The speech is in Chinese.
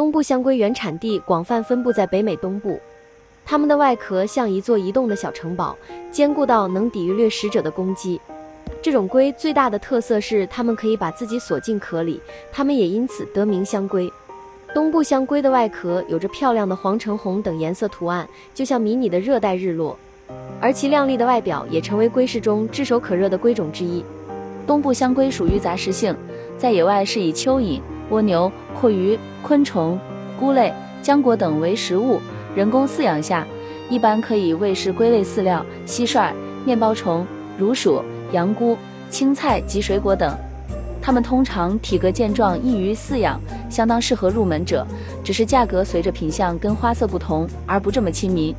东部香龟原产地广泛分布在北美东部，它们的外壳像一座移动的小城堡，坚固到能抵御掠食者的攻击。这种龟最大的特色是，它们可以把自己锁进壳里，它们也因此得名香龟。东部香龟的外壳有着漂亮的黄、橙、红等颜色图案，就像迷你的热带日落，而其亮丽的外表也成为龟市中炙手可热的龟种之一。东部香龟属于杂食性，在野外是以蚯蚓、蜗牛、蛞蝓、昆虫、菇类、浆果等为食物，人工饲养下，一般可以喂食龟类饲料、蟋蟀、面包虫、乳鼠、羊菇、青菜及水果等。它们通常体格健壮，易于饲养，相当适合入门者。只是价格随着品相跟花色不同而不这么亲民。